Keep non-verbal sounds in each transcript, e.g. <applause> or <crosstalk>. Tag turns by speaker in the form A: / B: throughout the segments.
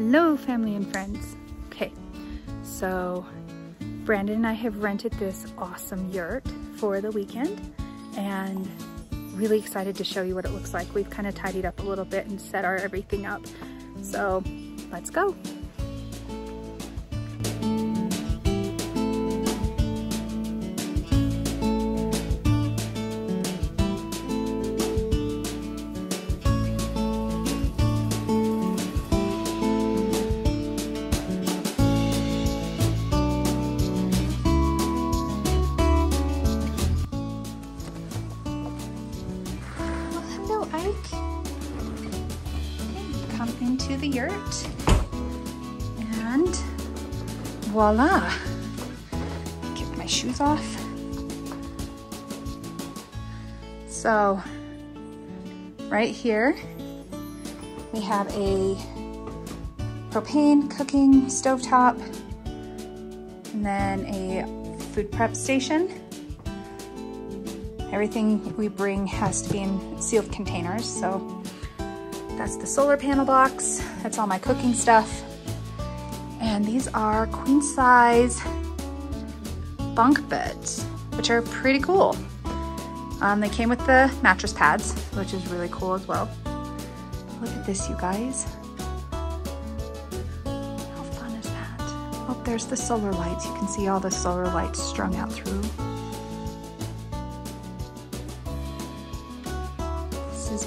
A: Hello, family and friends. Okay, so Brandon and I have rented this awesome yurt for the weekend and really excited to show you what it looks like. We've kind of tidied up a little bit and set our everything up. So let's go. Come into the yurt and voila. Get my shoes off. So right here we have a propane cooking stovetop and then a food prep station. Everything we bring has to be in sealed containers, so that's the solar panel box. That's all my cooking stuff. And these are queen size bunk beds, which are pretty cool. Um, they came with the mattress pads, which is really cool as well. Look at this, you guys. How fun is that? Oh, there's the solar lights. You can see all the solar lights strung out through.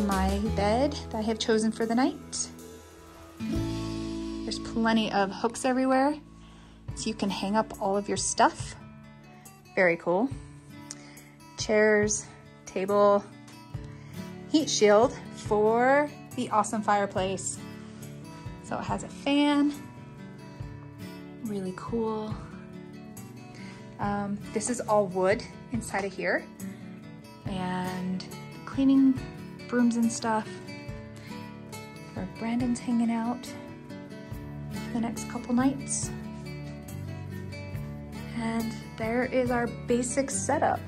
A: My bed that I have chosen for the night. There's plenty of hooks everywhere, so you can hang up all of your stuff. Very cool. Chairs, table, heat shield for the awesome fireplace. So it has a fan, really cool. Um, this is all wood inside of here and cleaning brooms and stuff where Brandon's hanging out the next couple nights. And there is our basic setup.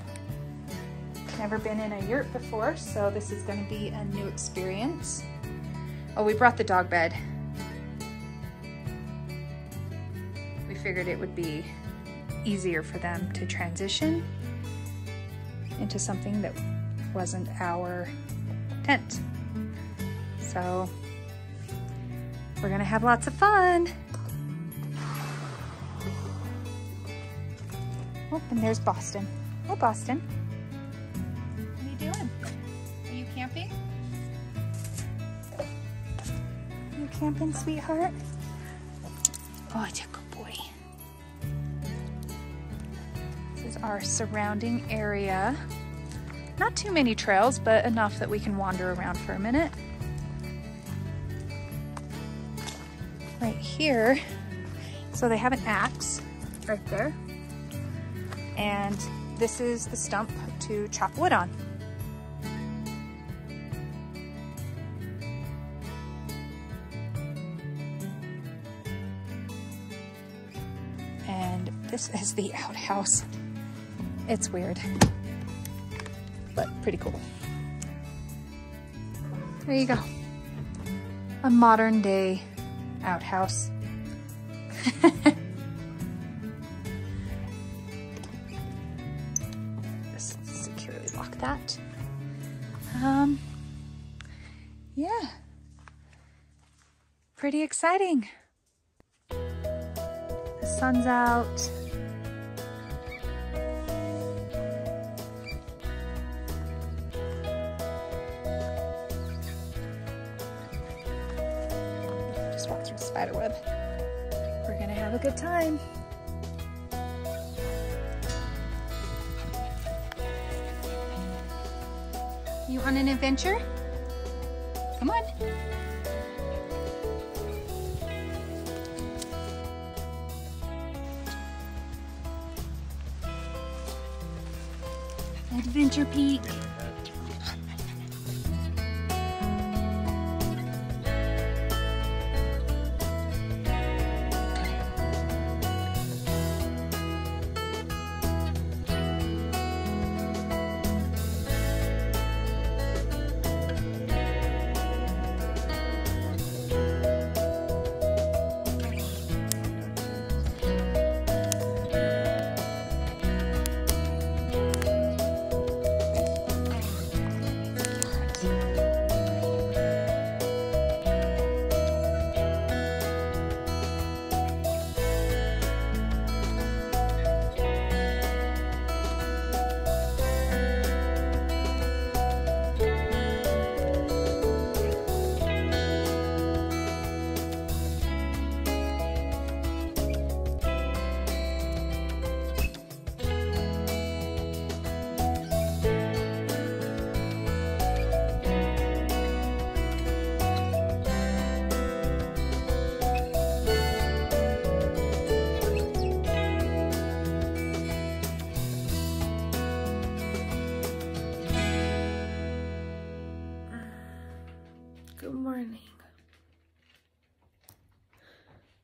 A: Never been in a yurt before, so this is gonna be a new experience. Oh, we brought the dog bed. We figured it would be easier for them to transition into something that wasn't our tent. So we're gonna have lots of fun. Oh, and there's Boston. Oh, Boston. What are you doing? Are you camping? Are you camping, sweetheart? Oh, it's a good boy. This is our surrounding area. Not too many trails, but enough that we can wander around for a minute. Right here, so they have an axe right there. And this is the stump to chop wood on. And this is the outhouse. It's weird but pretty cool. There you go. A modern day outhouse. <laughs> Just securely lock that. Um, yeah. Pretty exciting. The sun's out. Spider web. We're gonna have a good time. You on an adventure? Come on. Adventure Peak.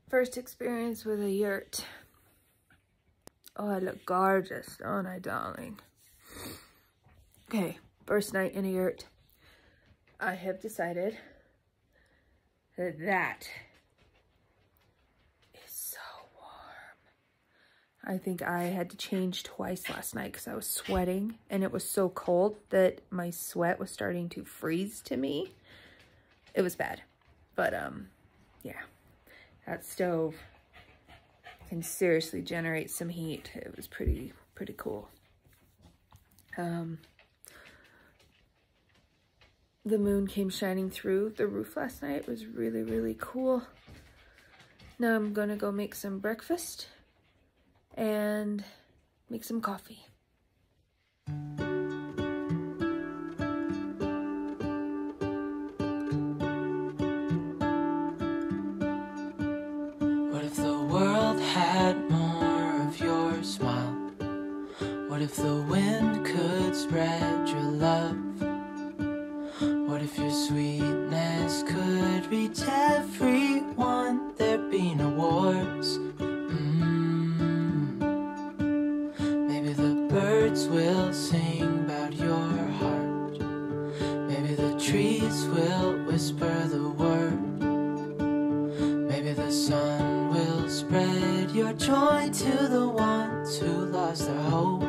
B: First experience with a yurt. Oh, I look gorgeous, don't I, darling? Okay, first night in a yurt. I have decided that that is so warm. I think I had to change twice last night because I was sweating and it was so cold that my sweat was starting to freeze to me. It was bad, but um, yeah that stove can seriously generate some heat. It was pretty, pretty cool. Um, the moon came shining through the roof last night. It was really, really cool. Now I'm gonna go make some breakfast and make some coffee.
C: Reach everyone? There'd be no wars. Mm. Maybe the birds will sing about your heart. Maybe the trees will whisper the word. Maybe the sun will spread your joy to the ones who lost their hope.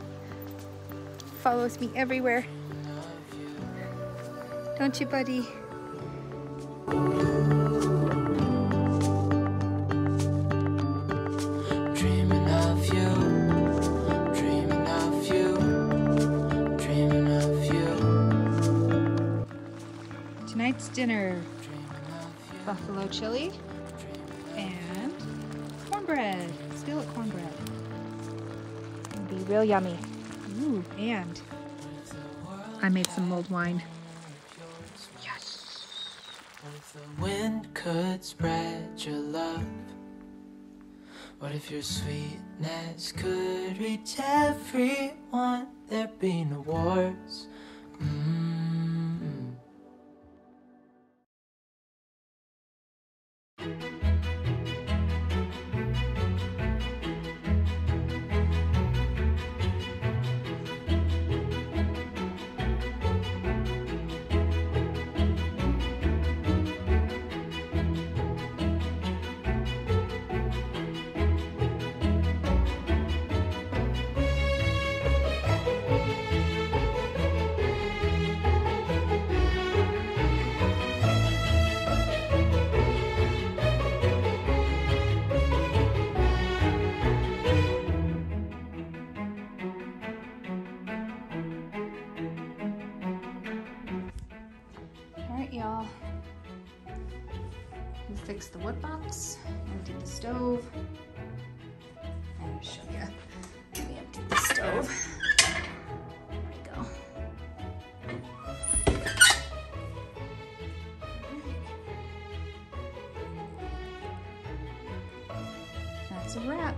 A: follows me everywhere. Don't you, buddy? Tonight's dinner. Buffalo chili and cornbread, skillet cornbread. It'll be real yummy. Ooh, and I made some mulled wine. Yes.
C: If the wind could spread your love? What if your sweetness could reach everyone? There'd be no wars. Mm -hmm.
A: y'all. We fixed the wood box, emptied the stove. I'll show you. We emptied the stove. There we go. That's a wrap.